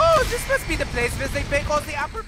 Oh, this must be the place where they bake all the apple.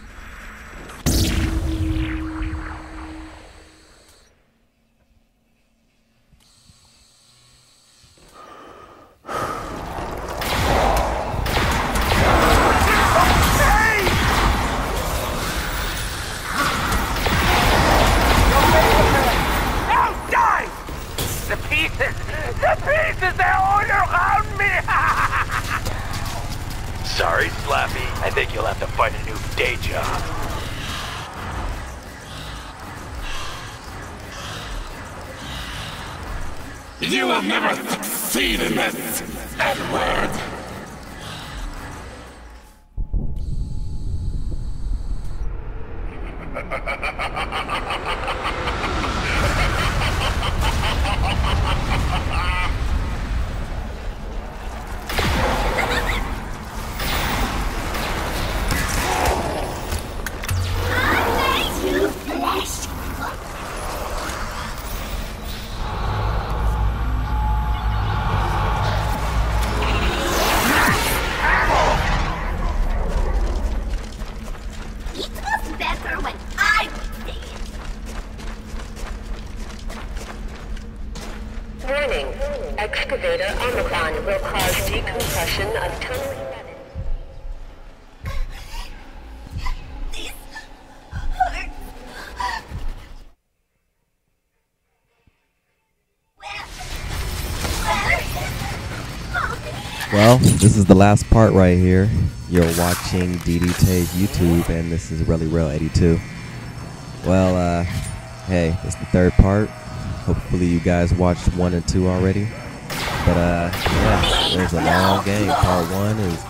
This is the last part right here. You're watching DD Tape YouTube, and this is Rellirel82. Well, uh, hey, it's the third part. Hopefully, you guys watched one and two already. But, uh, yeah, there's a long game. Part one is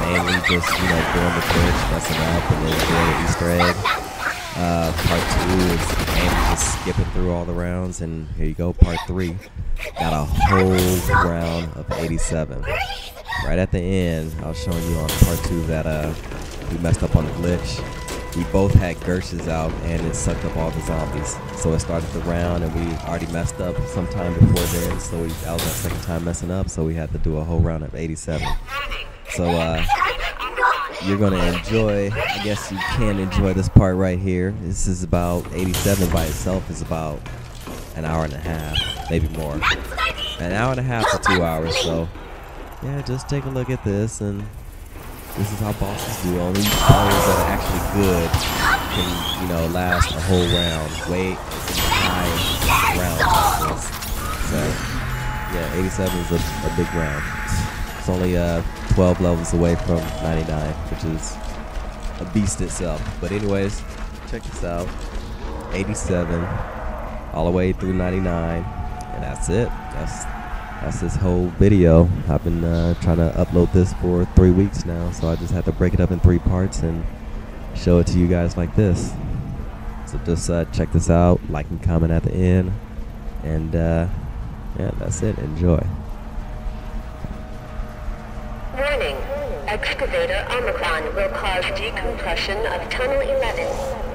mainly just, you know, doing the glitch, messing up, and then doing an Easter egg. Uh, part two is mainly just skipping through all the rounds, and here you go, part three. Got a whole round of 87. Right at the end, I was showing you on part two that uh, we messed up on the glitch. We both had Gersches out, and it sucked up all the zombies. So it started the round, and we already messed up sometime before then. So we, that was our second time messing up, so we had to do a whole round of 87. So uh, you're gonna enjoy. I guess you can enjoy this part right here. This is about 87 by itself is about an hour and a half, maybe more. An hour and a half to two hours. So yeah, just take a look at this, and this is how bosses do. Only players that are actually good can you know last a whole round. Wait, high round. like this. So yeah, 87 is a, a big round. It's only uh 12 levels away from 99, which is a beast itself. But anyways, check this out. 87 all the way through 99 and that's it. That's that's this whole video. I've been uh, trying to upload this for 3 weeks now, so I just had to break it up in 3 parts and show it to you guys like this. So just uh, check this out, like and comment at the end. And uh, yeah, that's it. Enjoy. Warning. Excavator Omicron will cause decompression of Tunnel 11.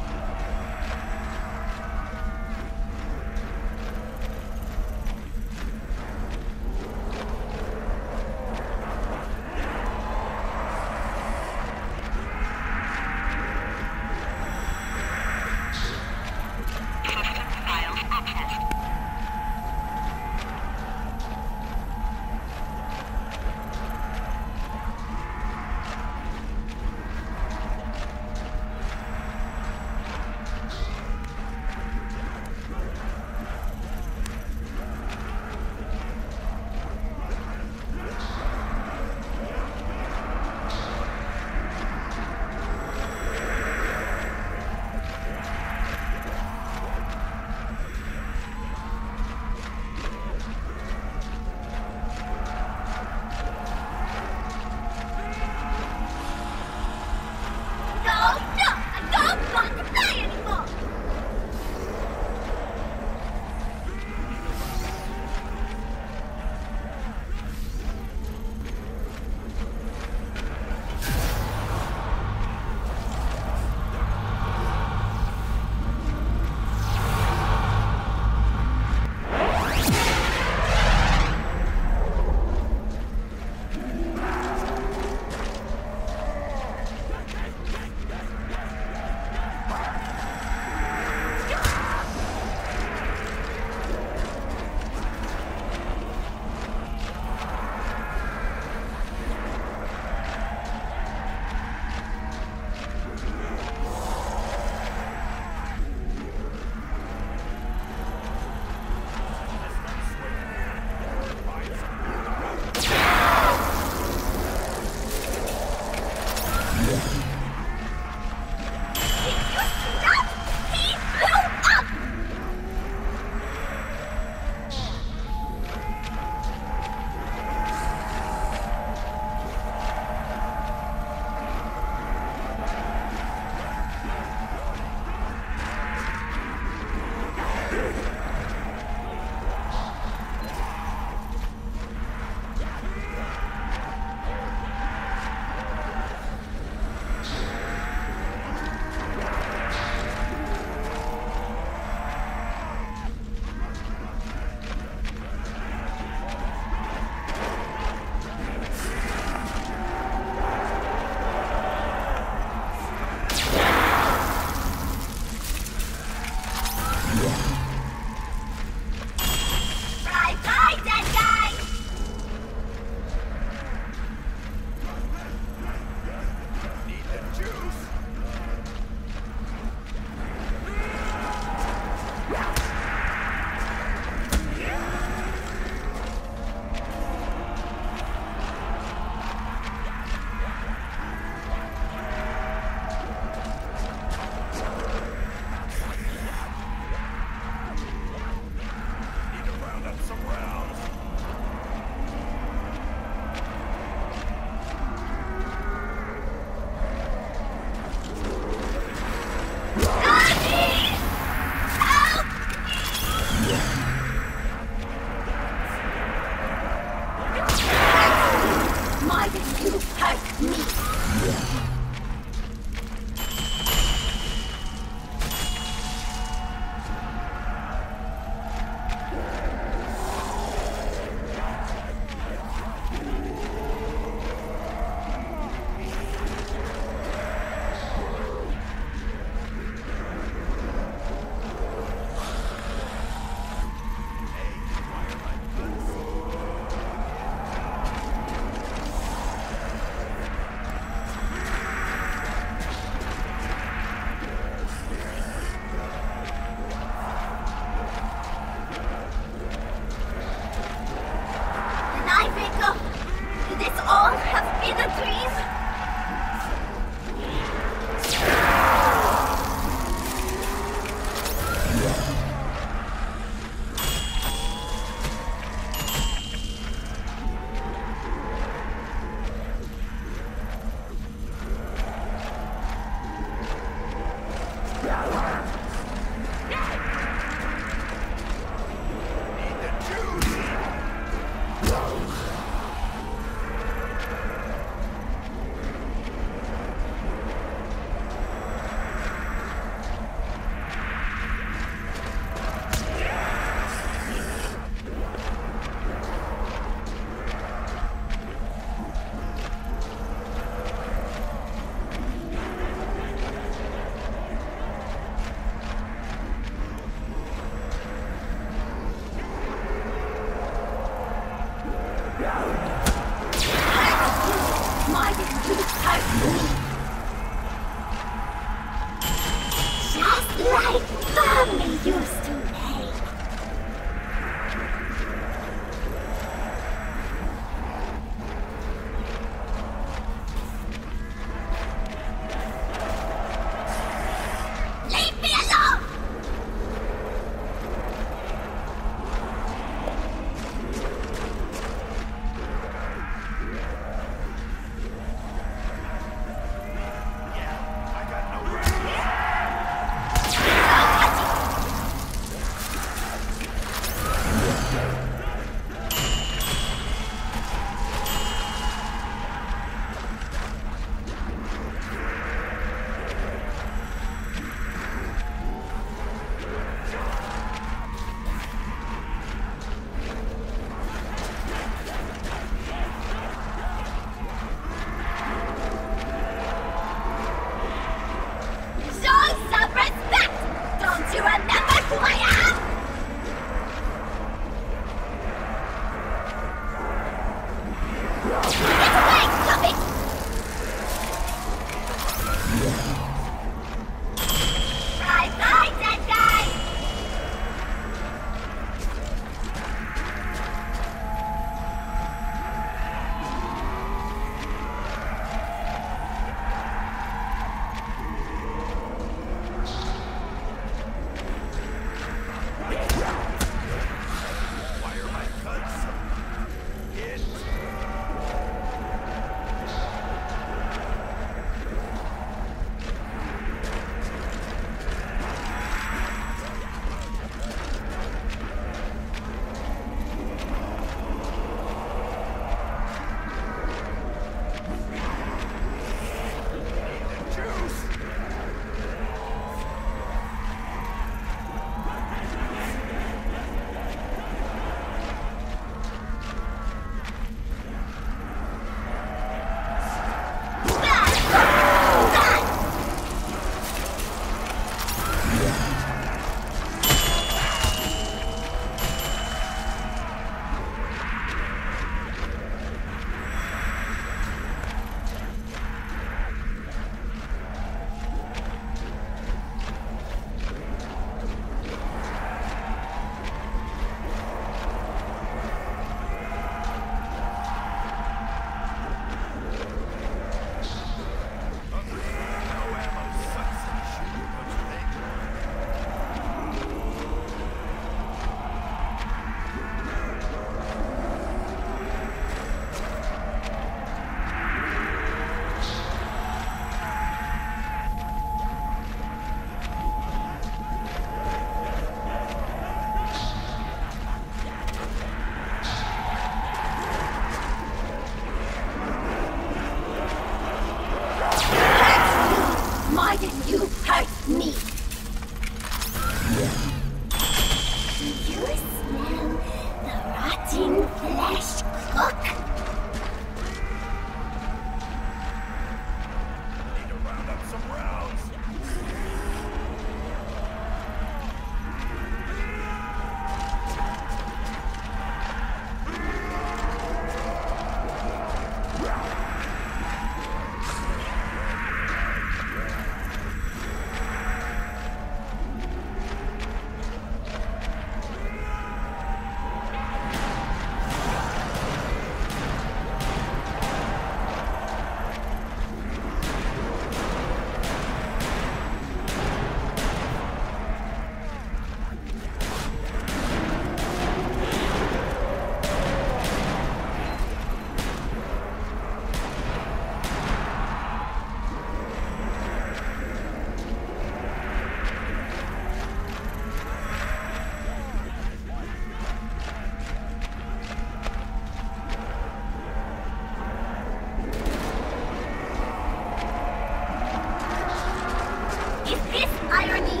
Irony?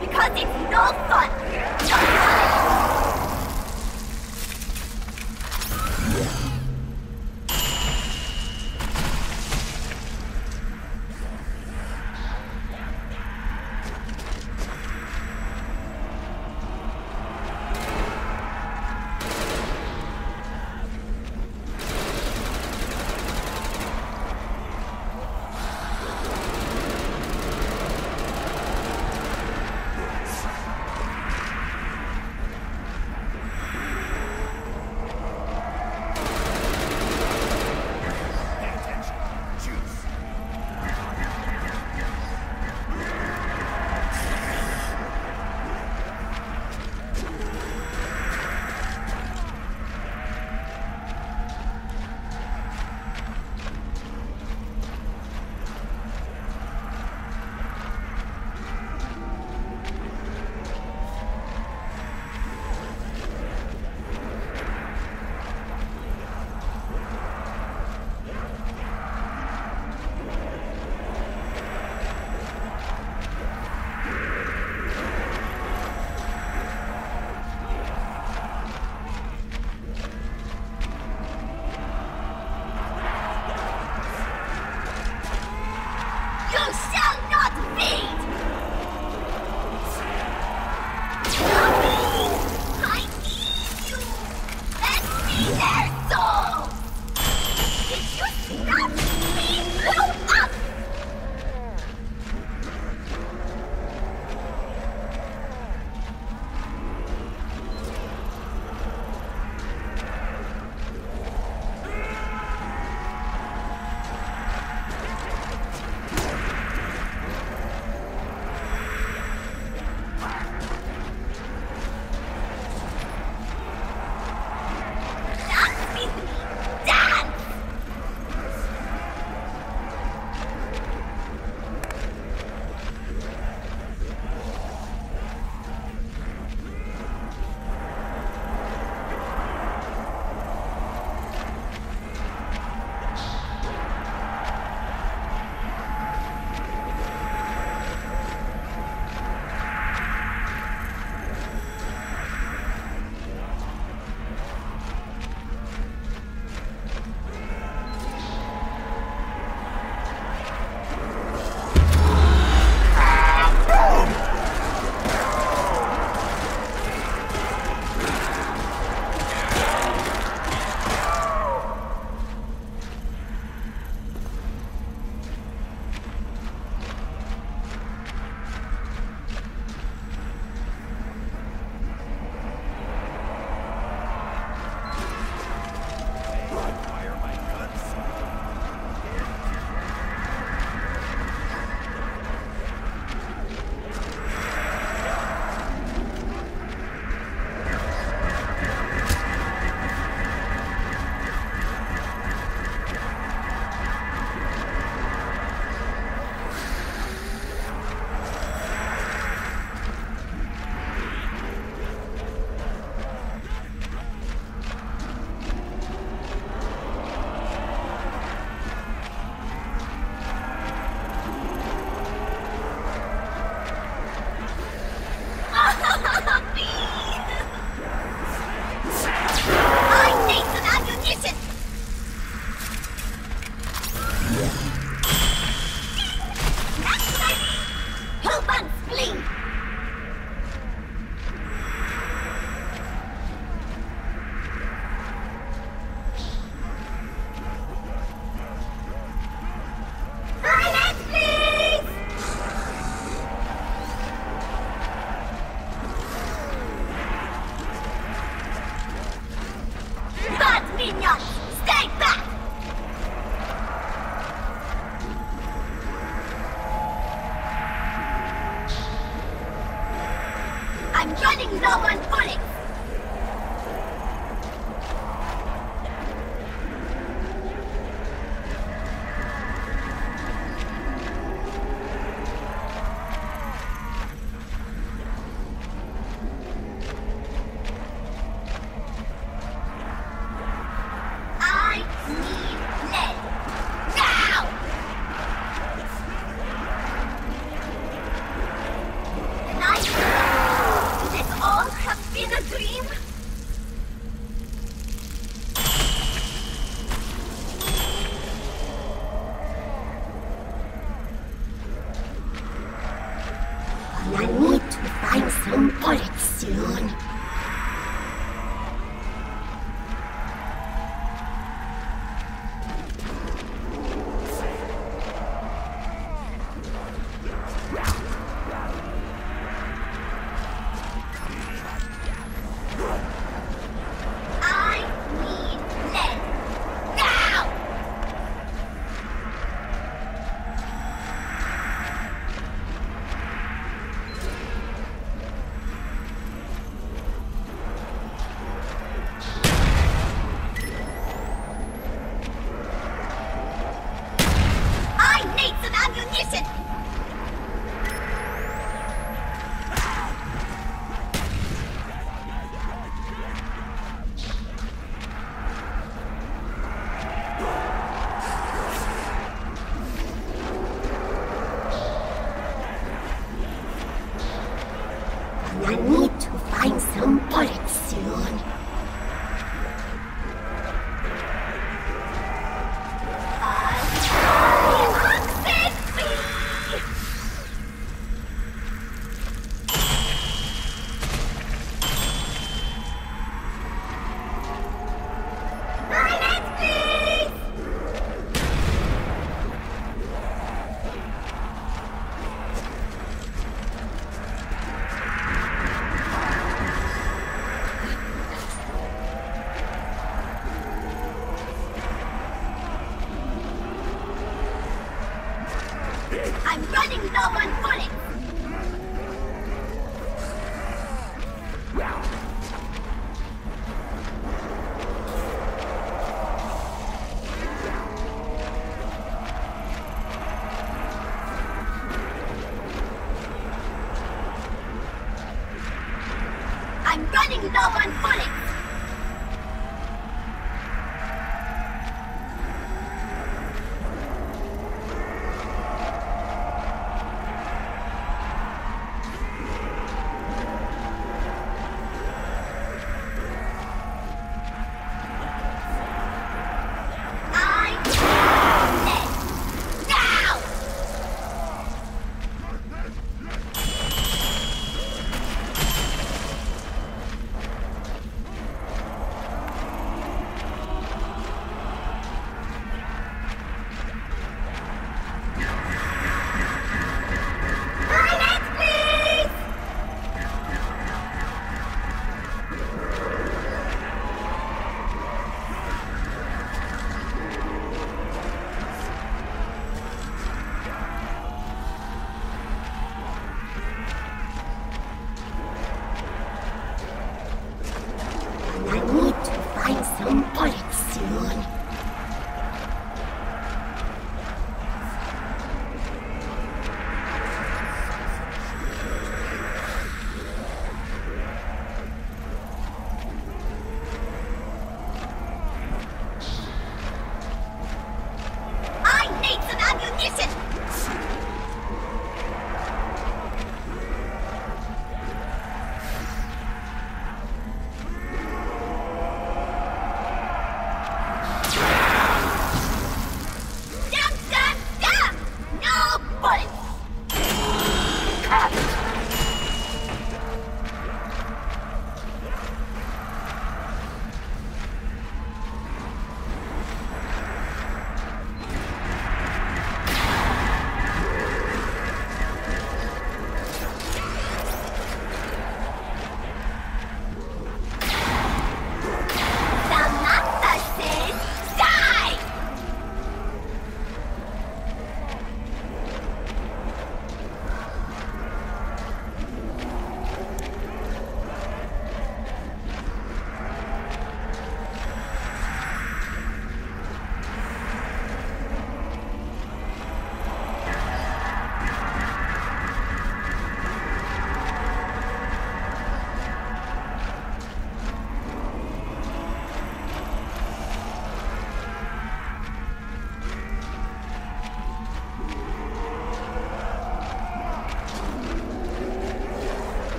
Because it's no fun!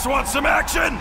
Else want some action?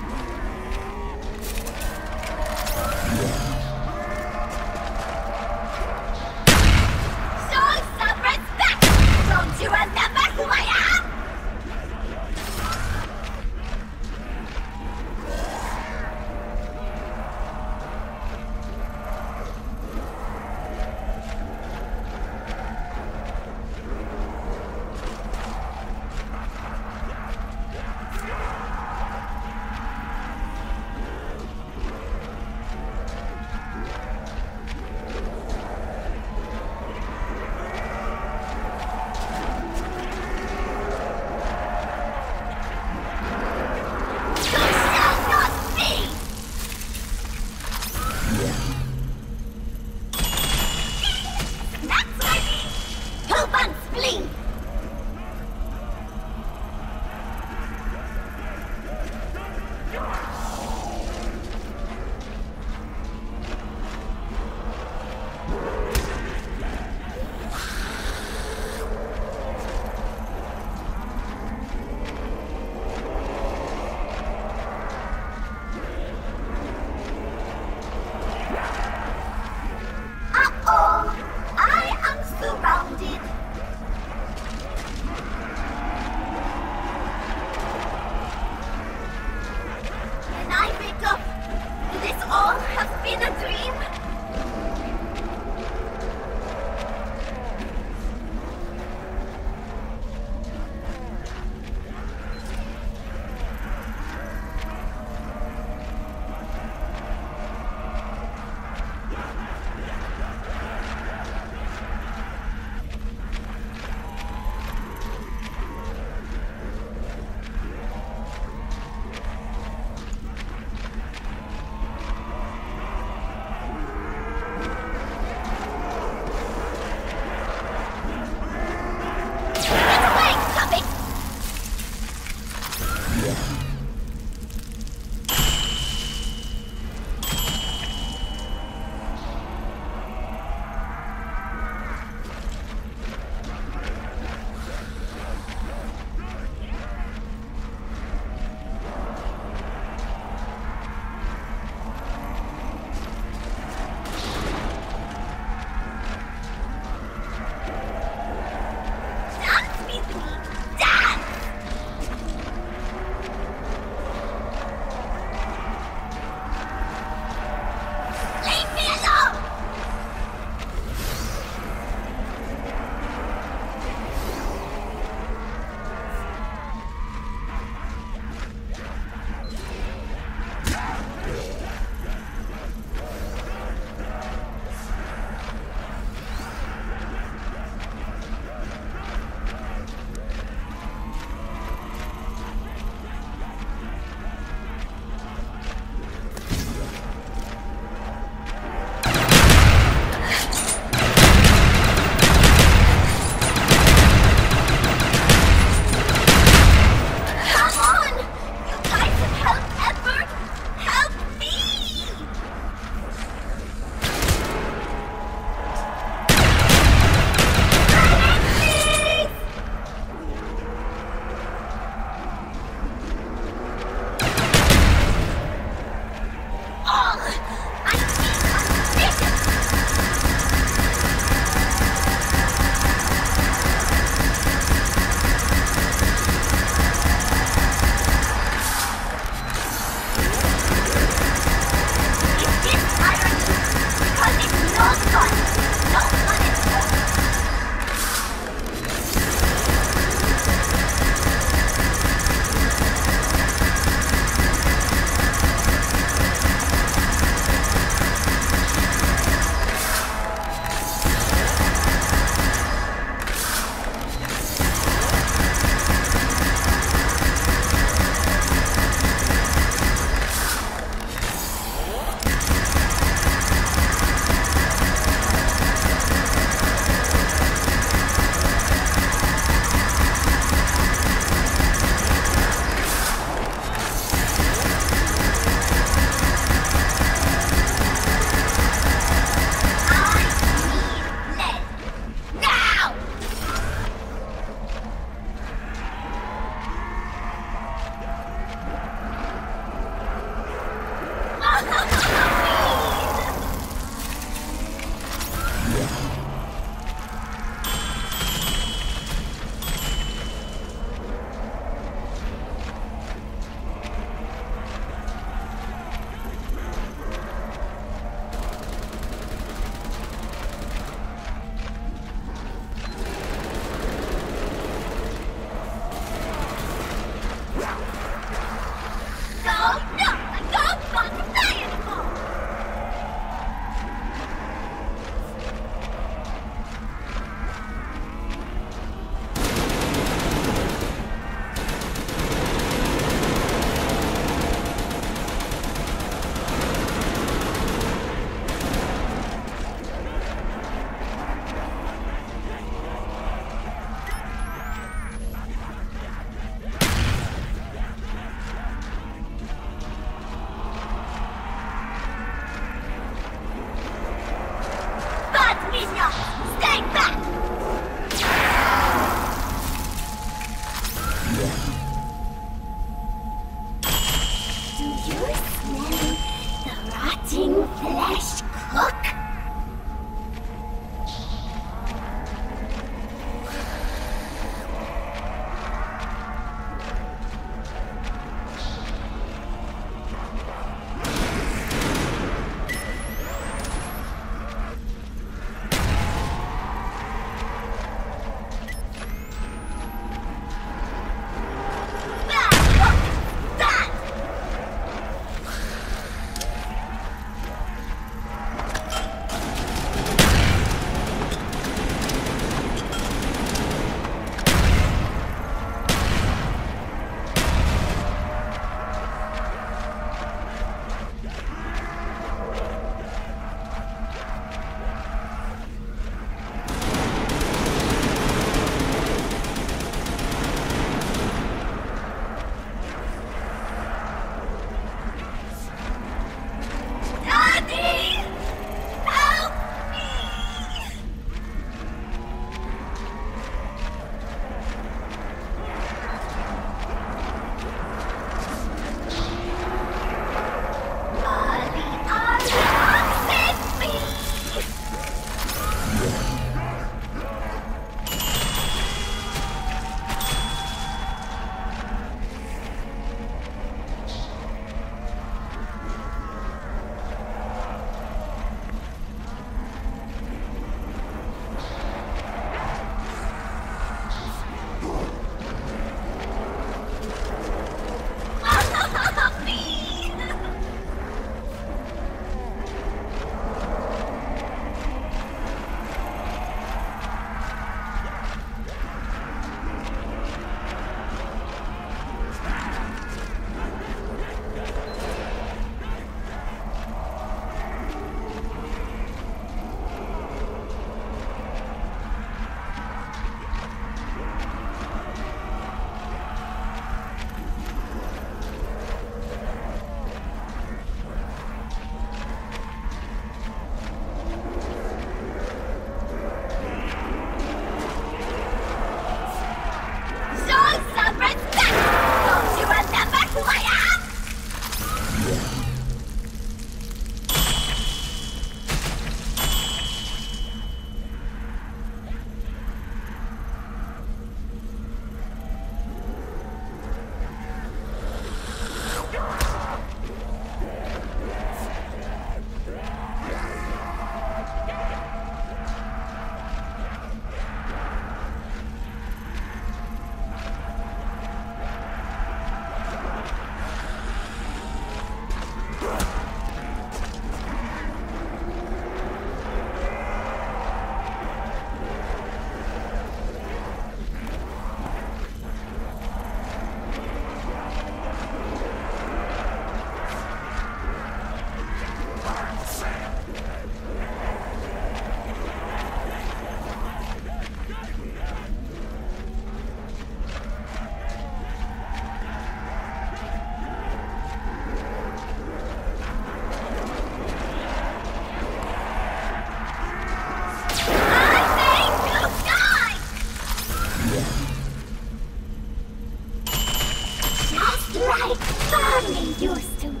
Family used to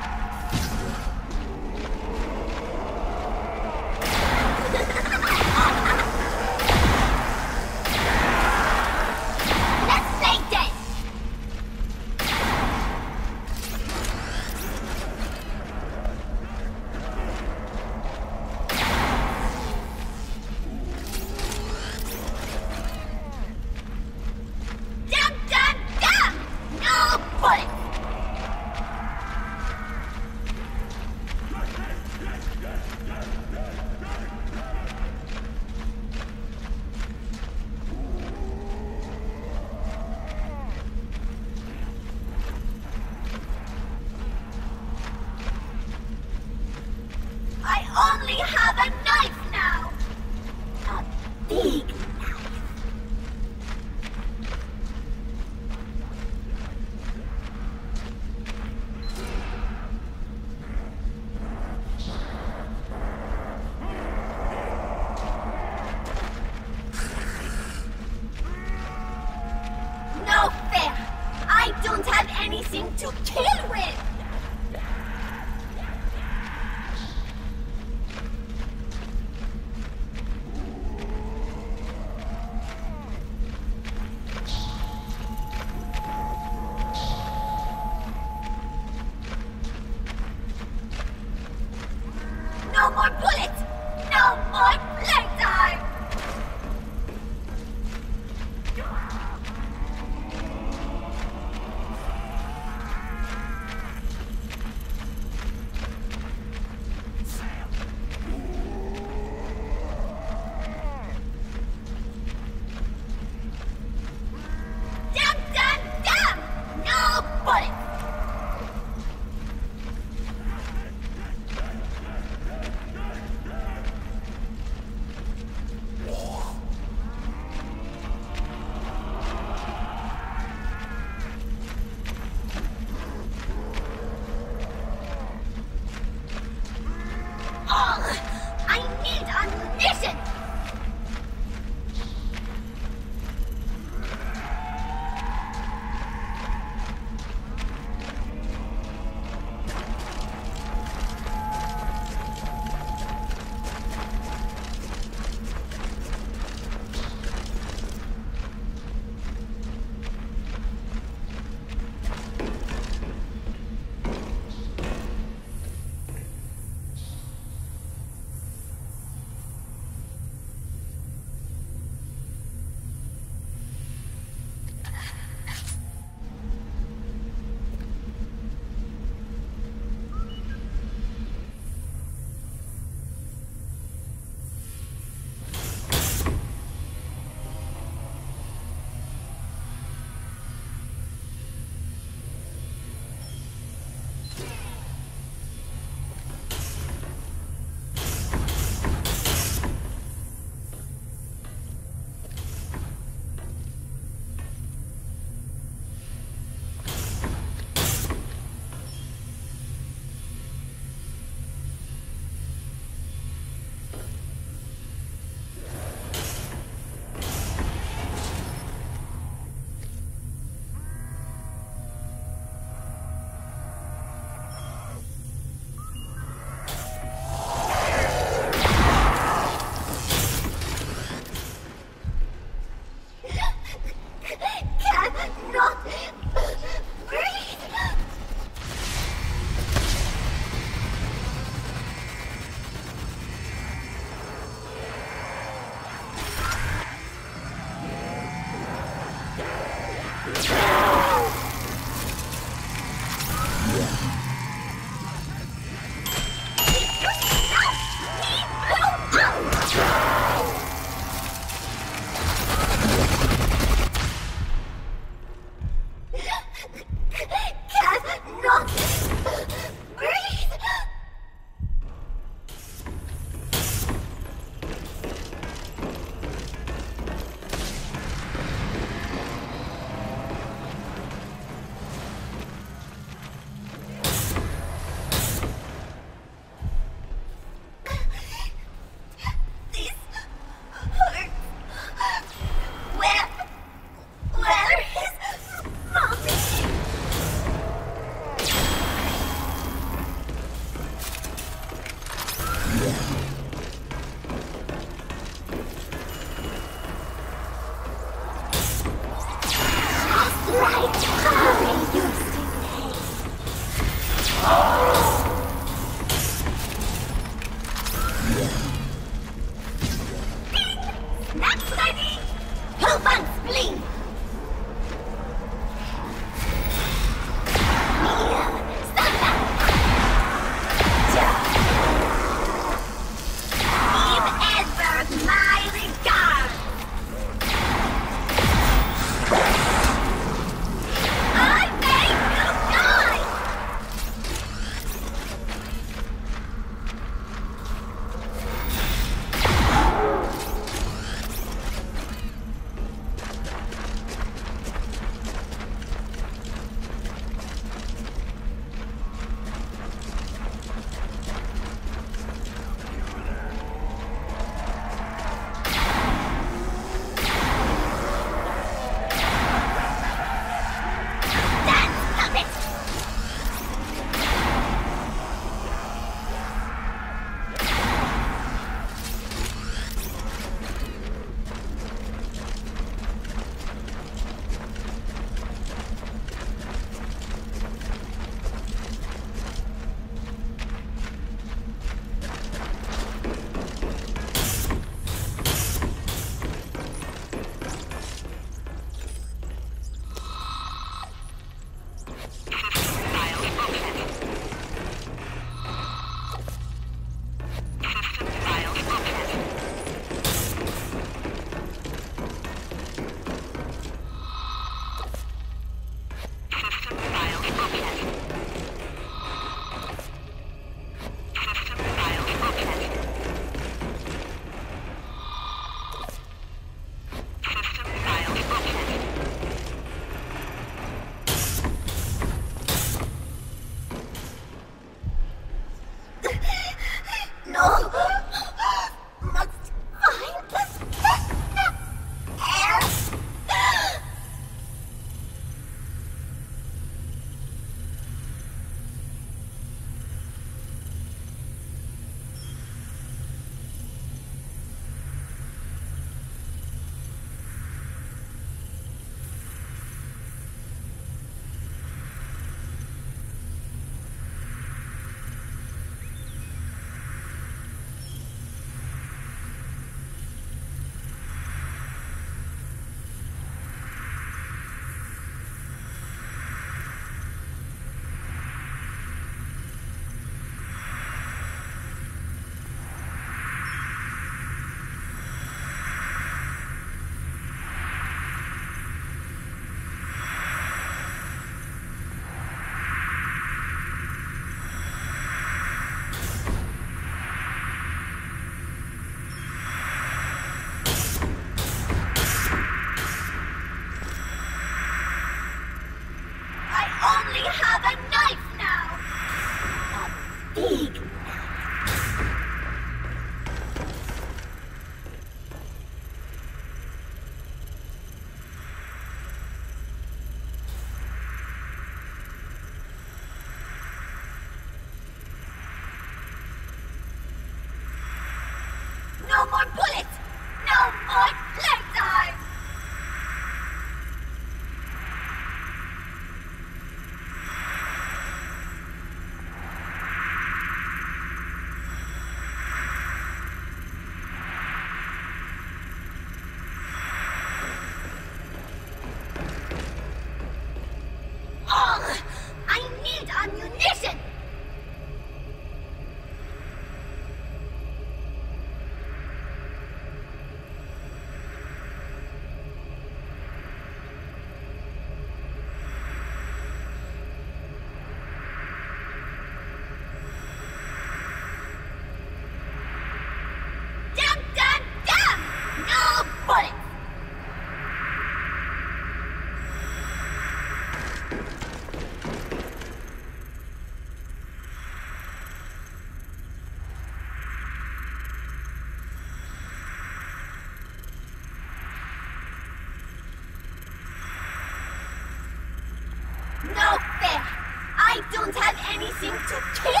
좀 조용히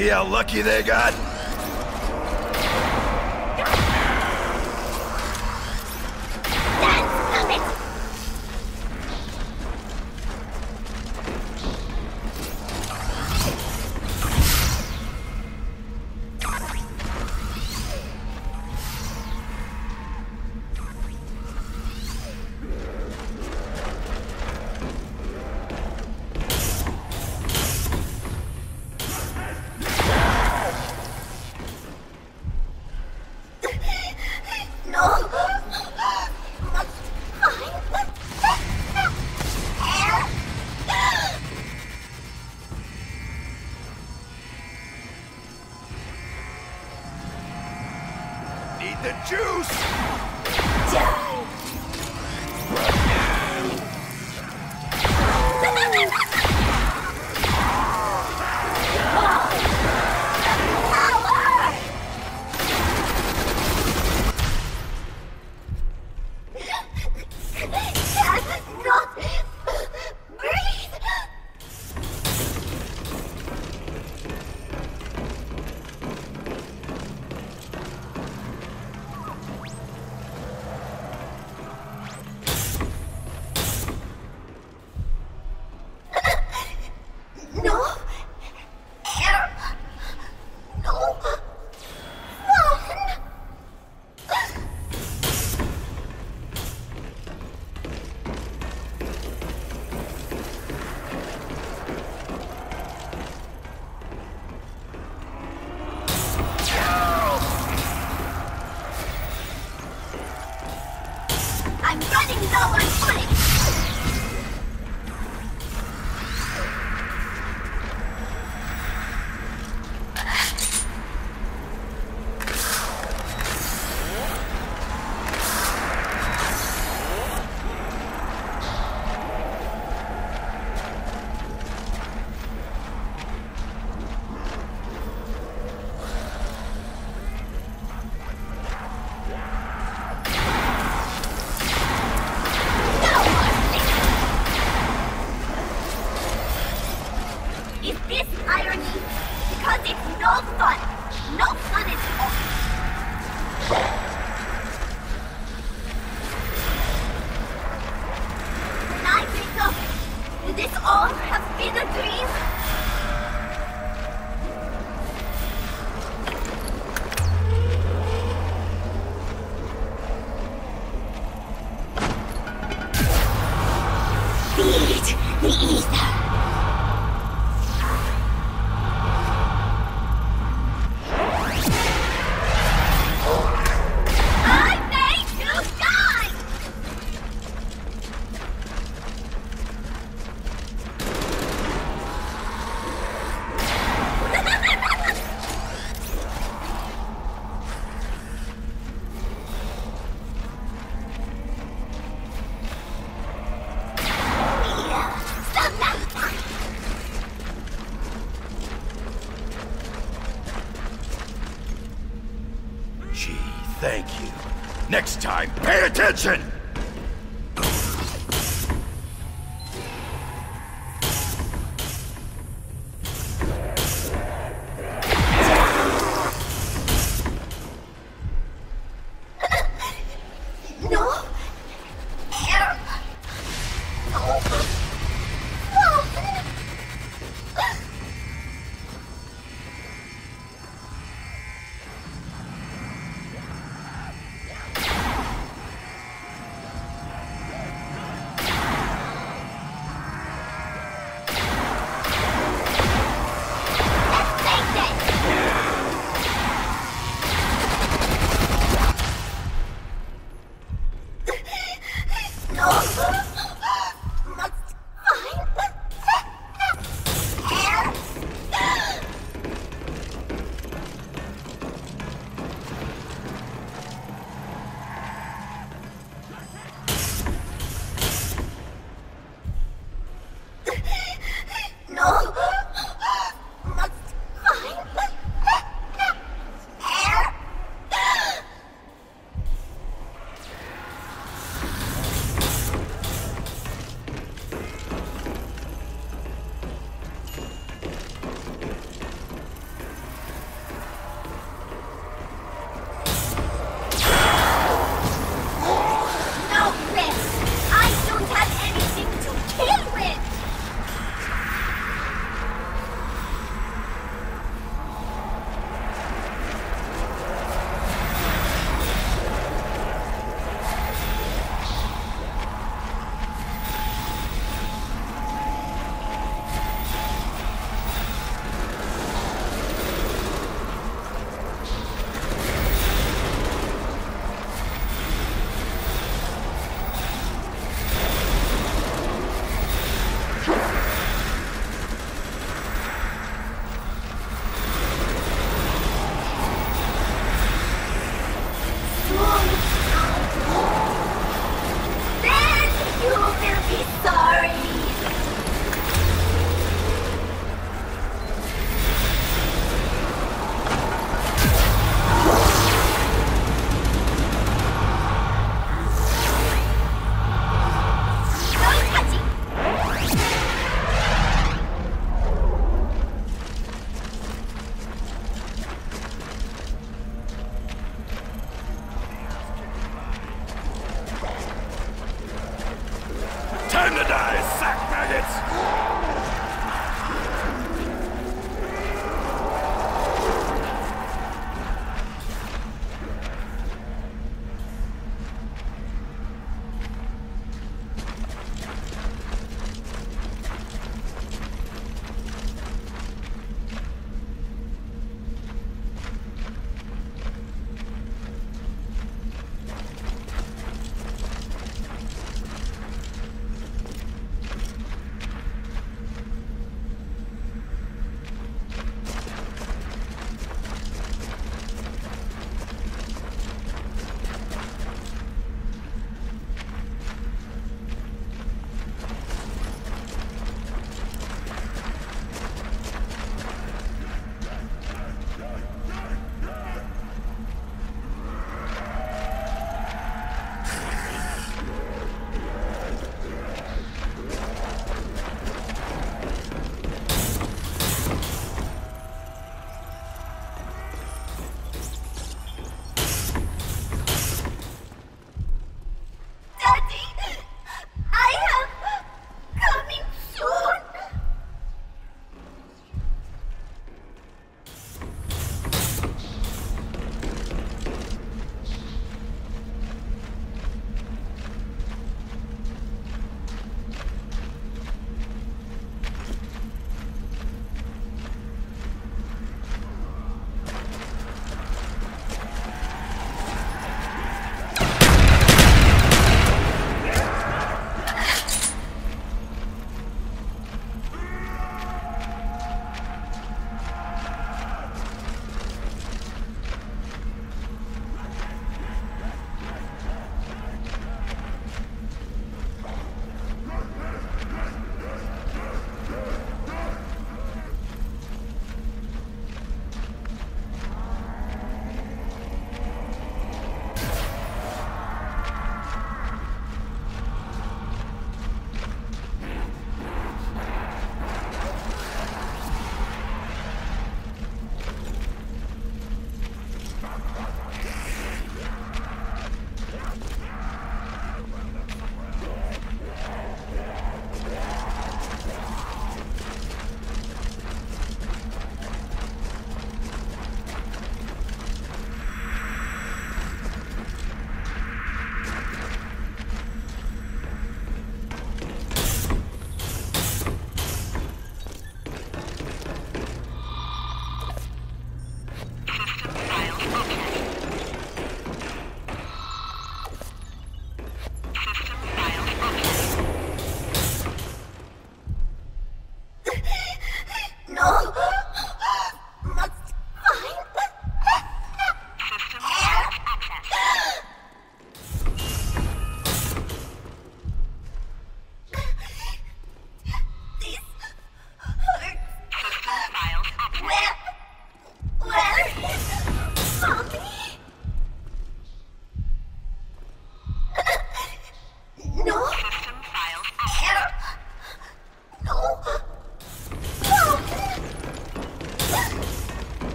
See how lucky they got? Please,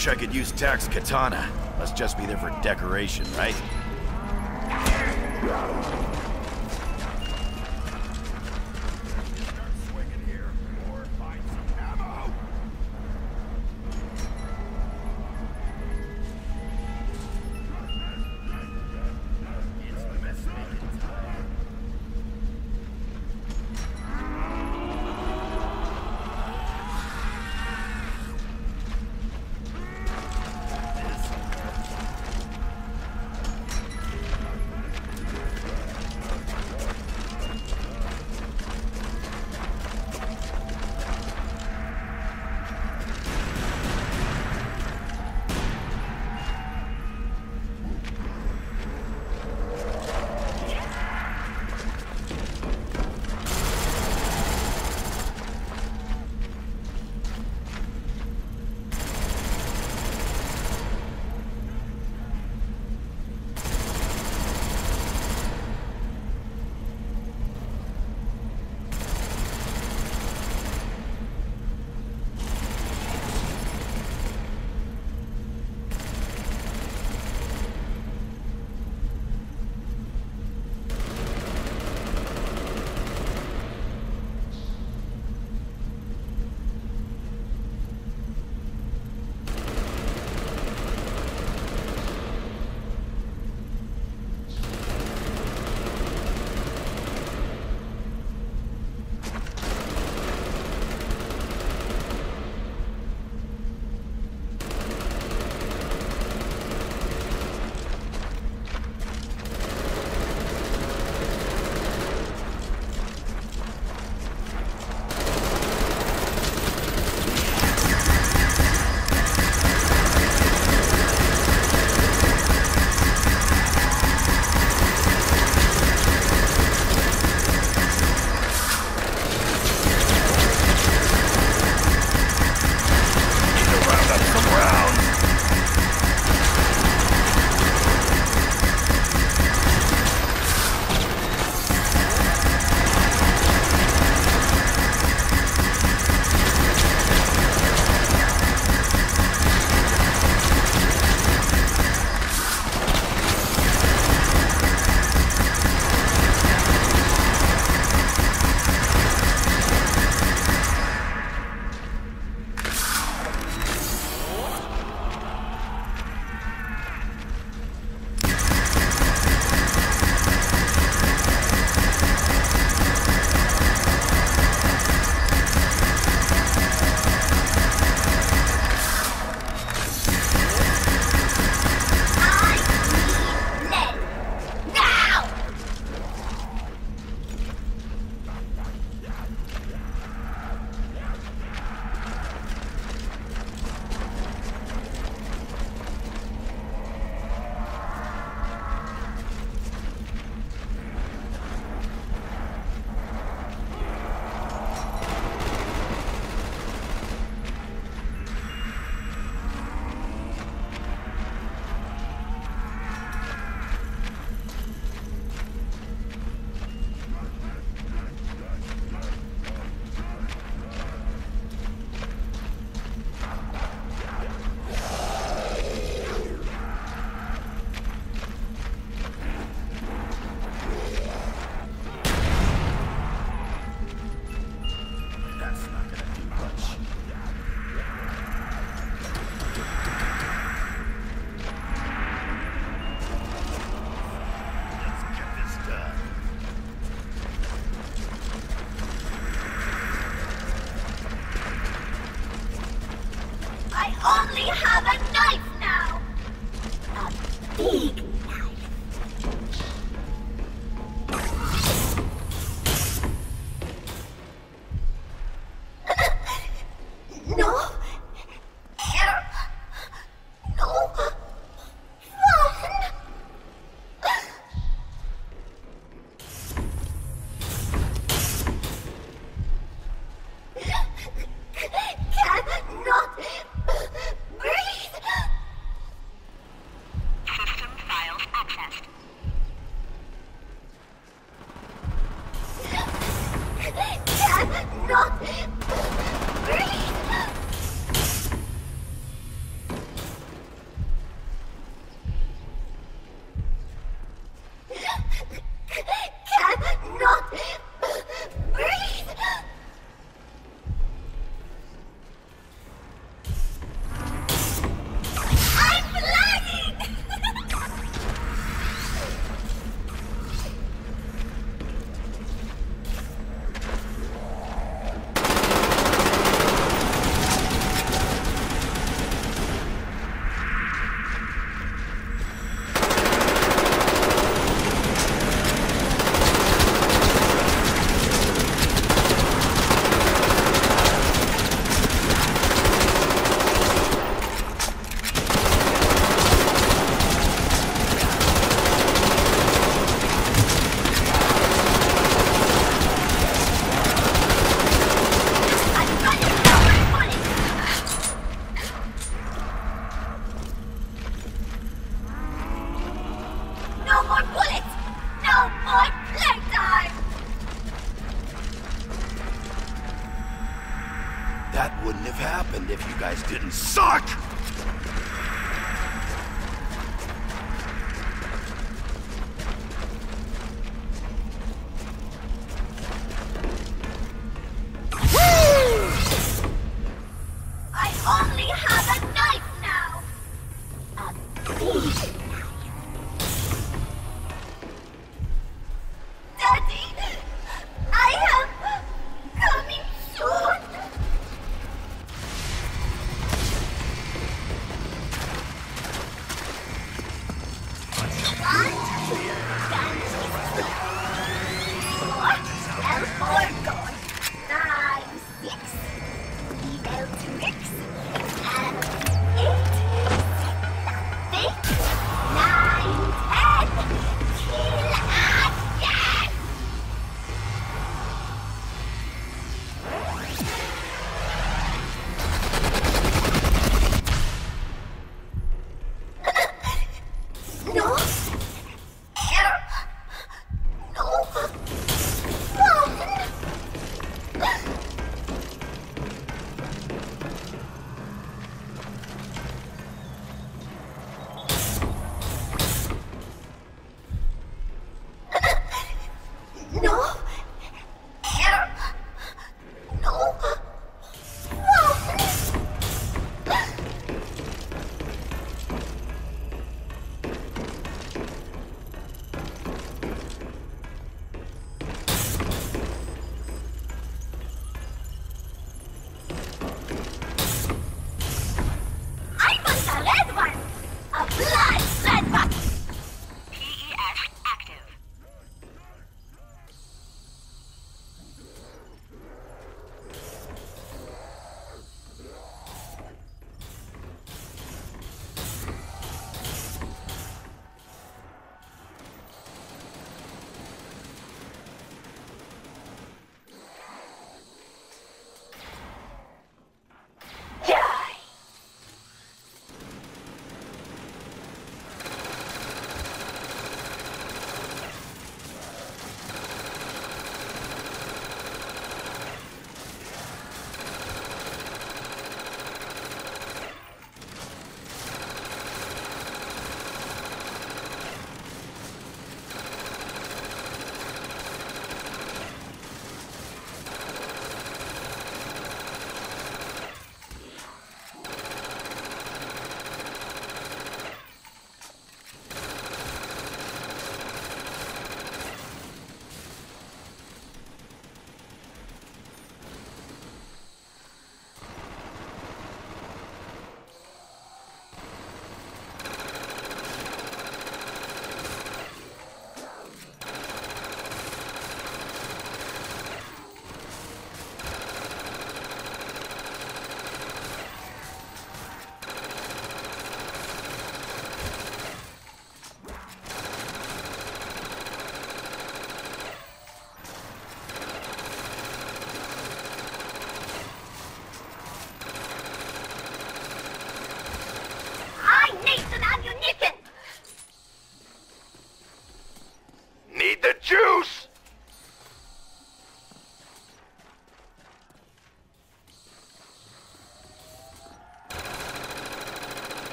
Wish I could use Tack's katana. Must just be there for decoration, right?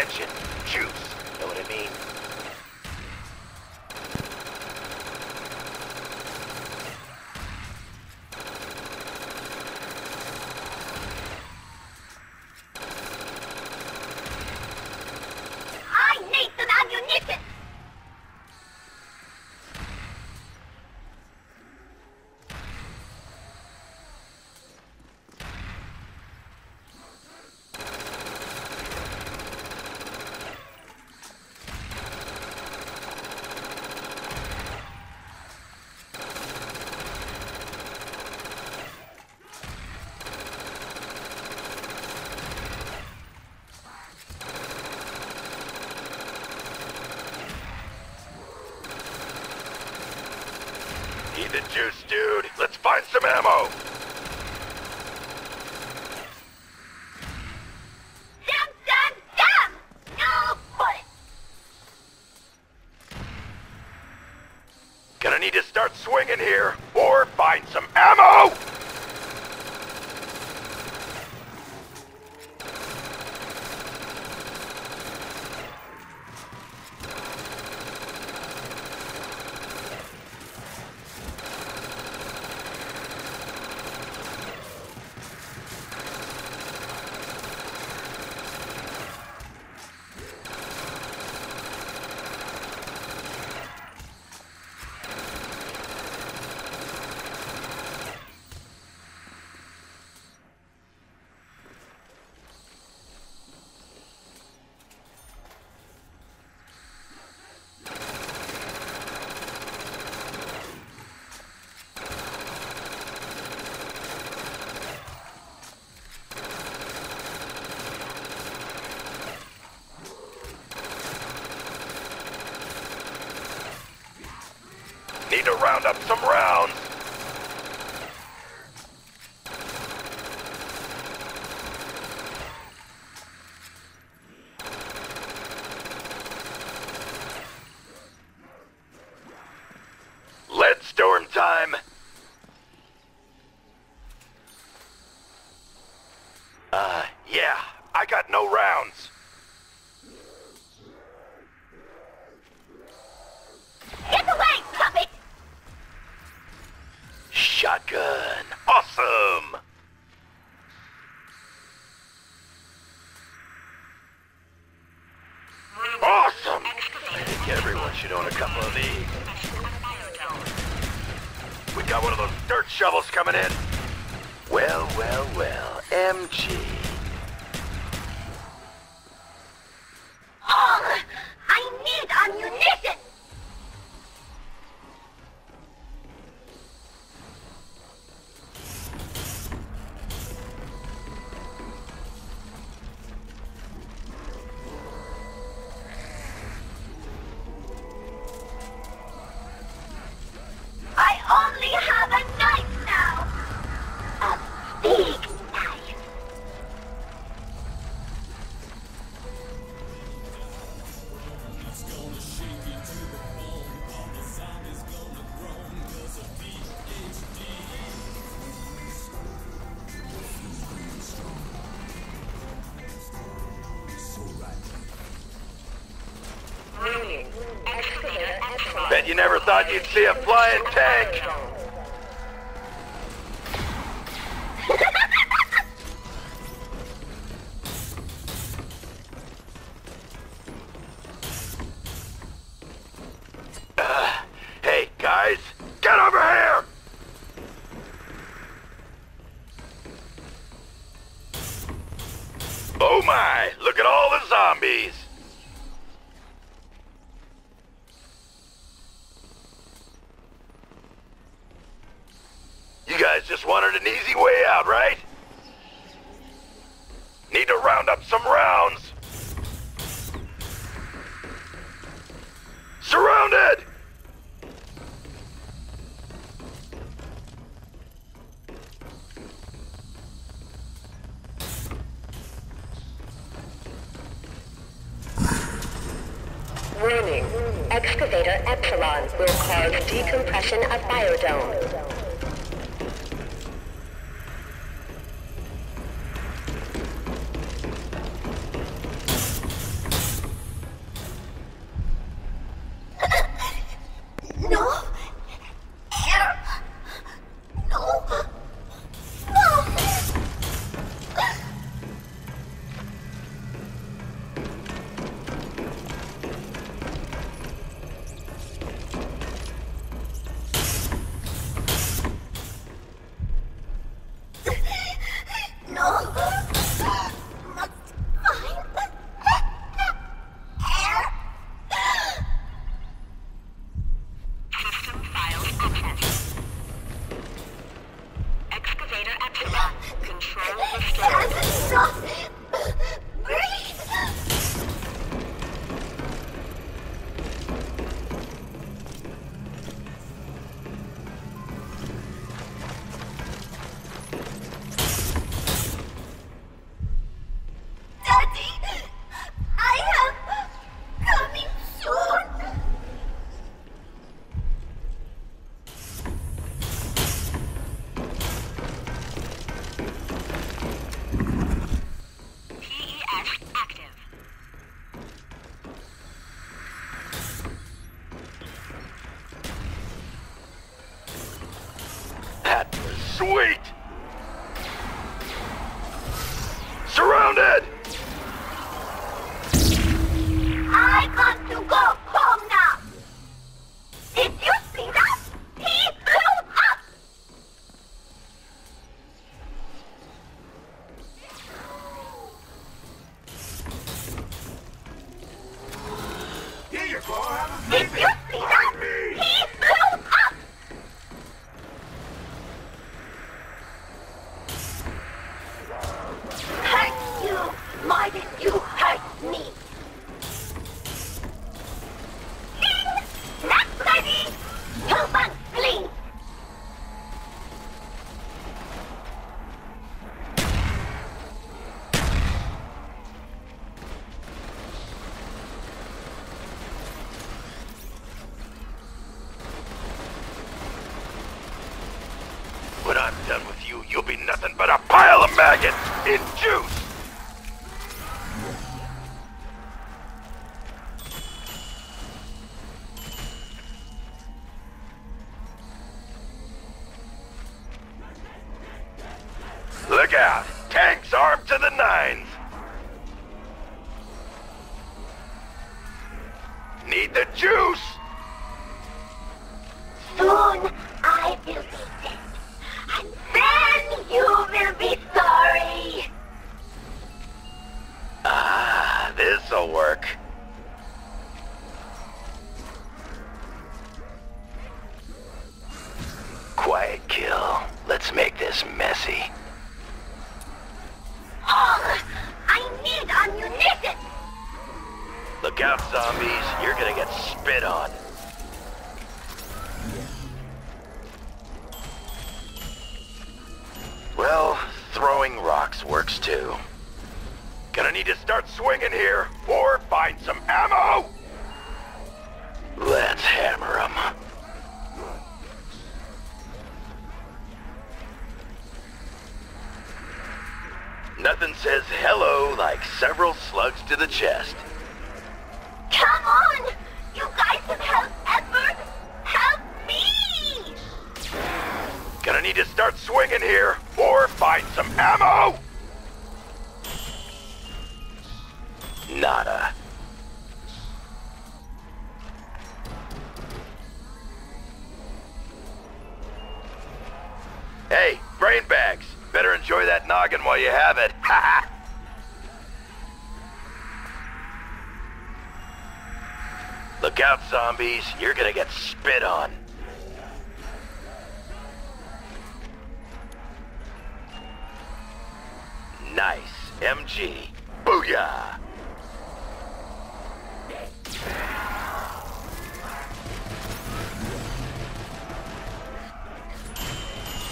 attention. Juice. to round up some rounds. thought you'd see a flying tank. decompression of biodome. Gonna need to start swinging here, or find some ammo! Nada. Hey, brain bags. Better enjoy that noggin while you have it. Ha Look out, zombies. You're gonna get spit on. MG. Booyah!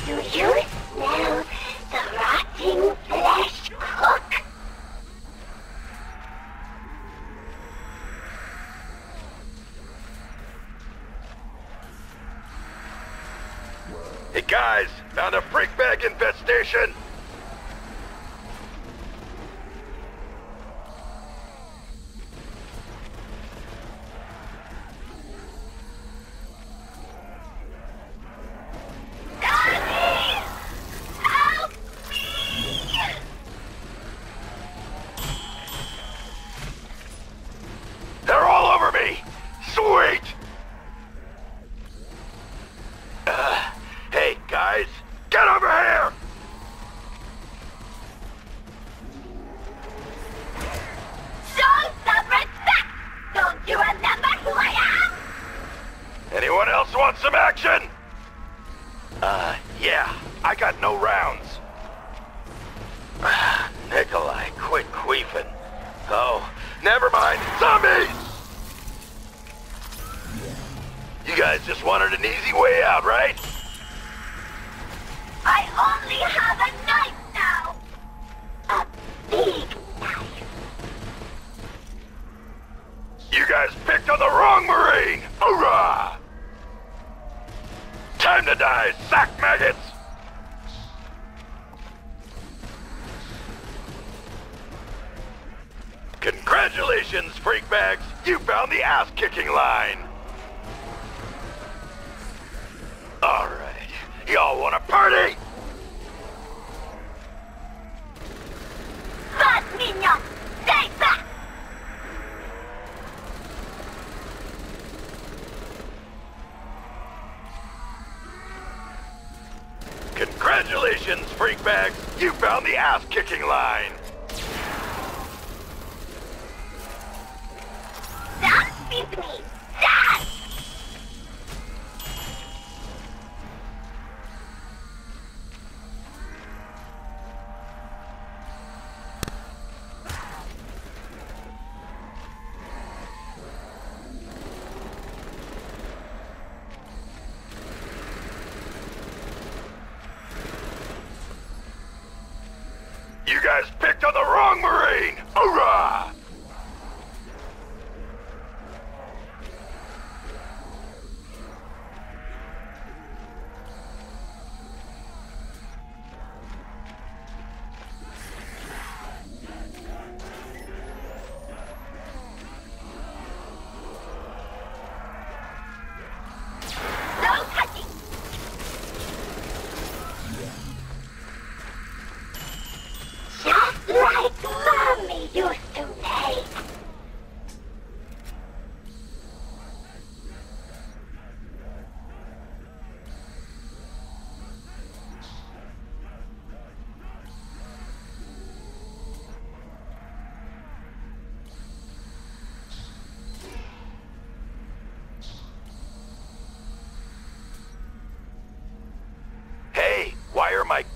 Do you smell the rotting flesh cook? Hey guys, found a freak bag infestation!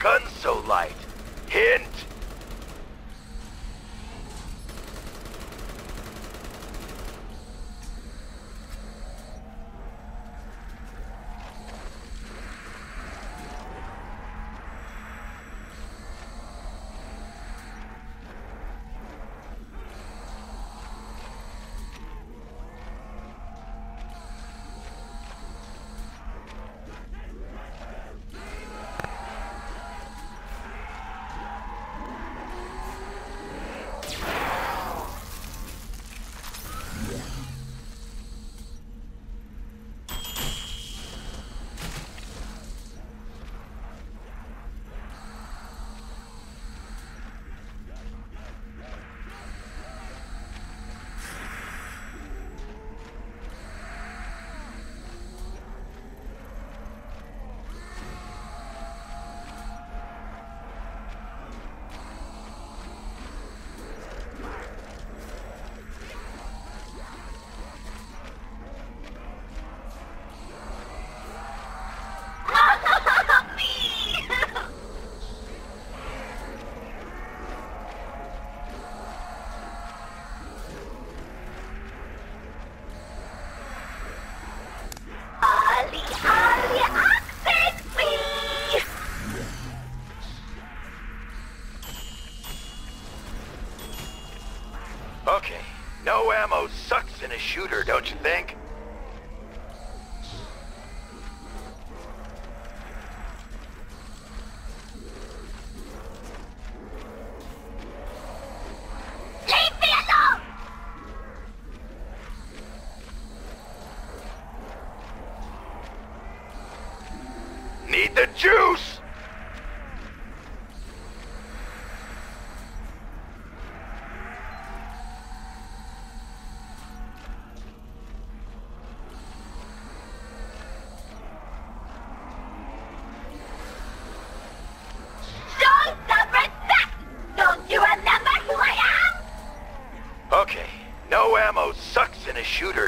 Gun so light. Hint, don't you think? Need the juice! shooter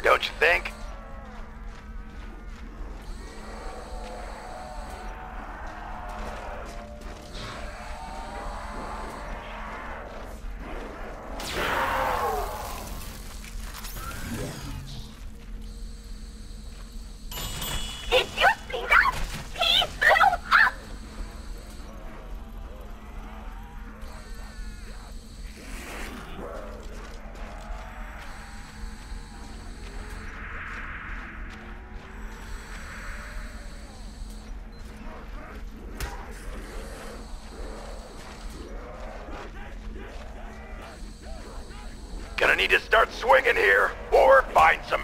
start swinging here, or find some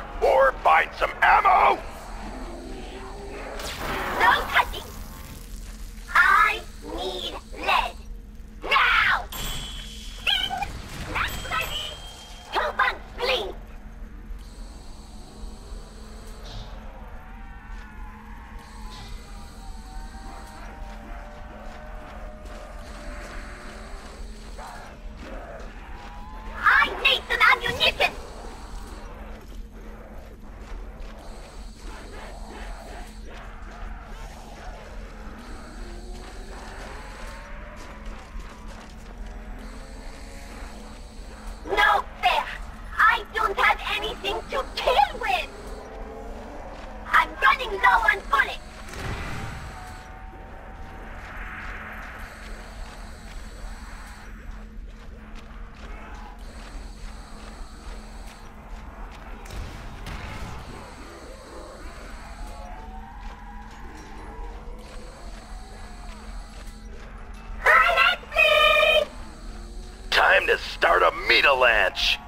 meet a lanch.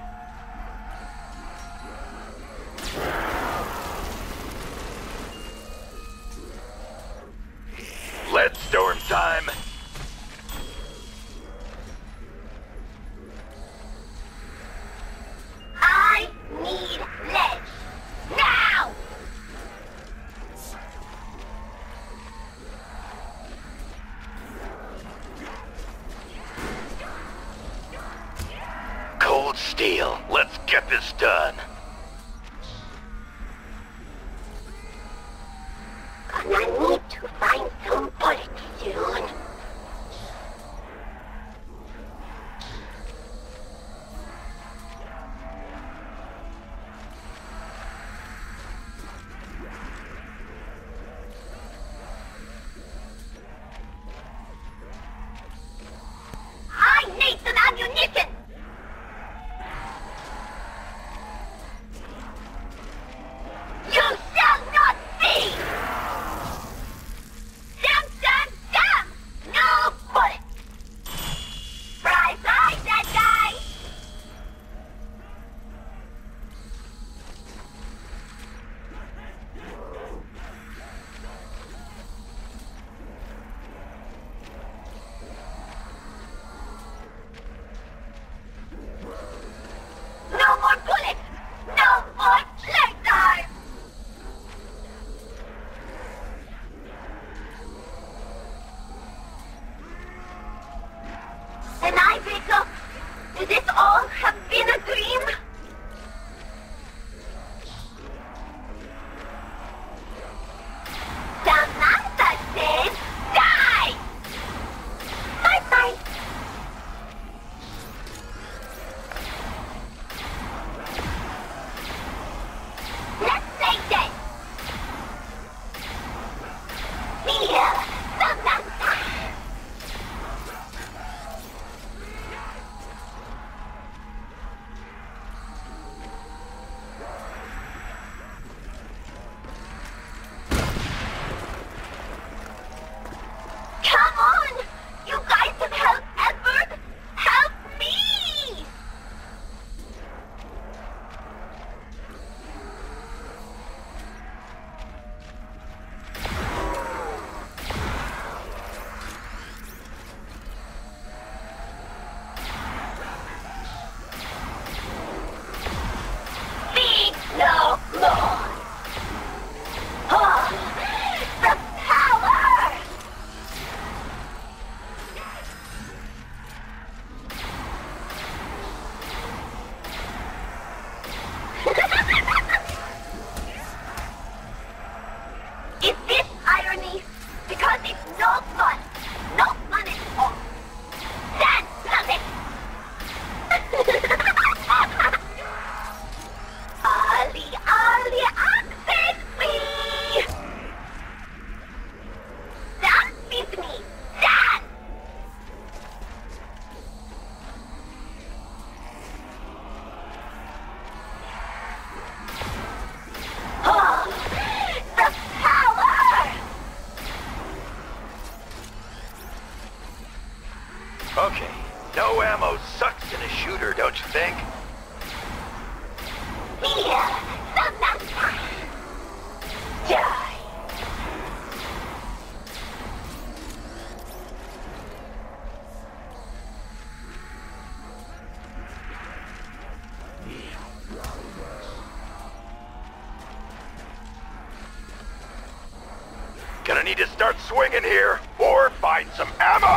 Swinging here, or find some ammo!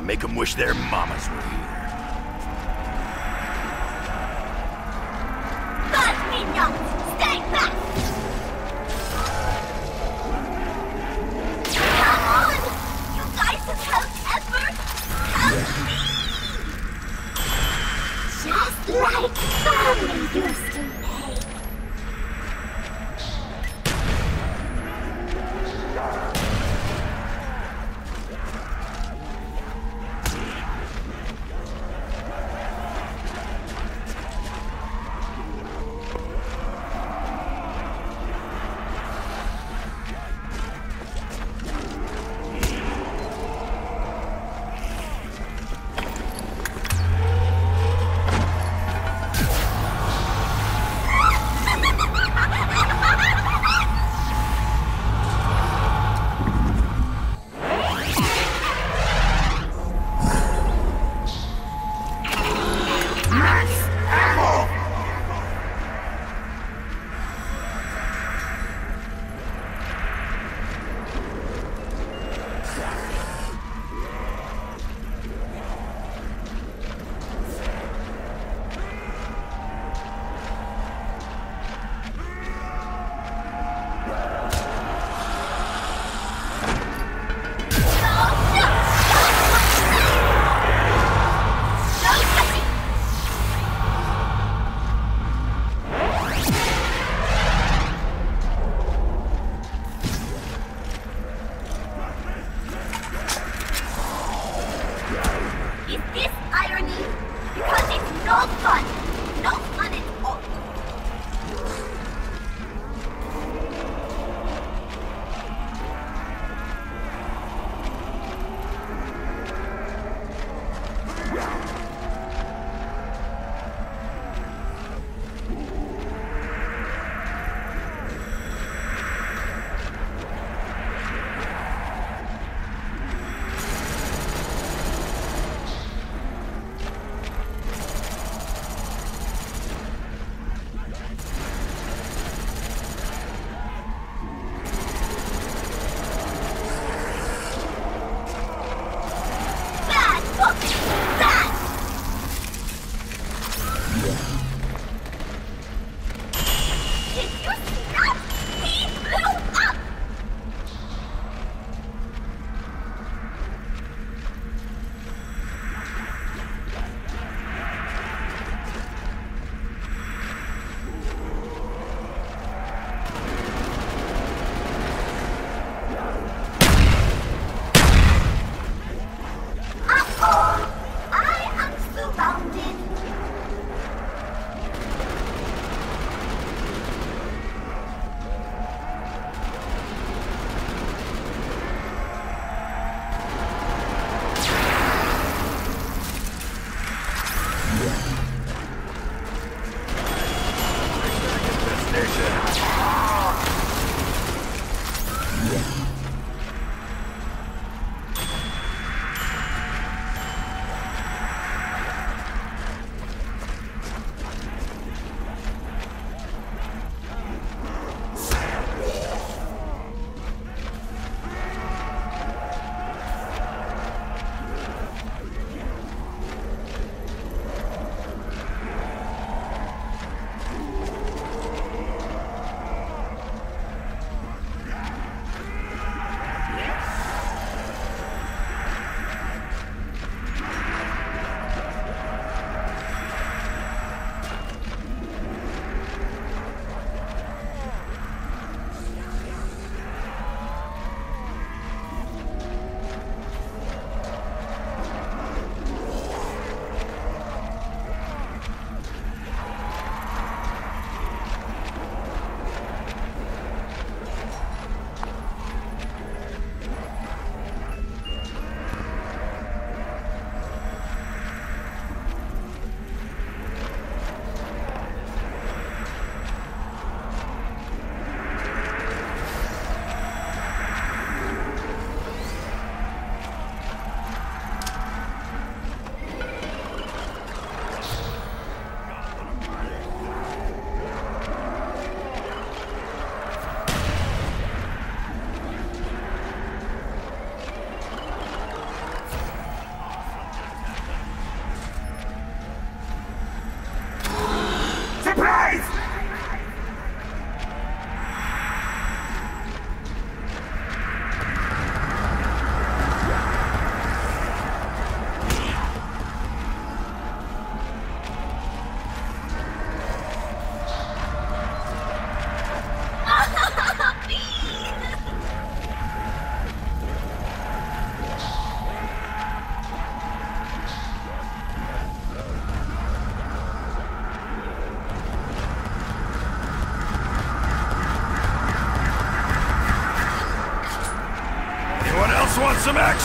Gonna make them wish their mamas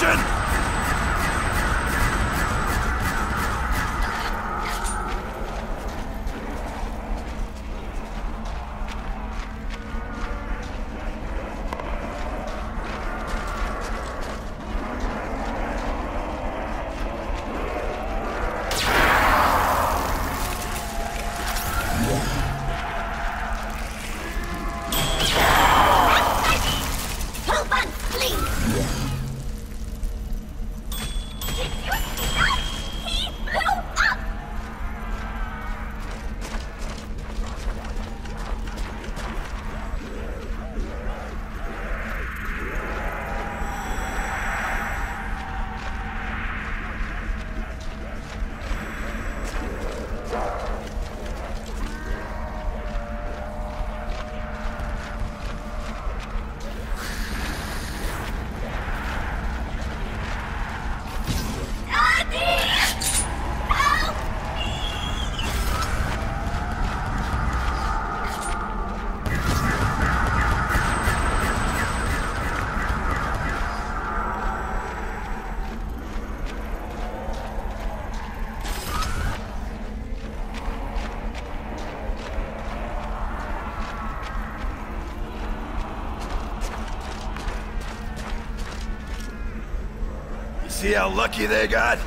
action? See how lucky they got?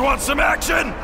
Want some action?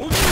오지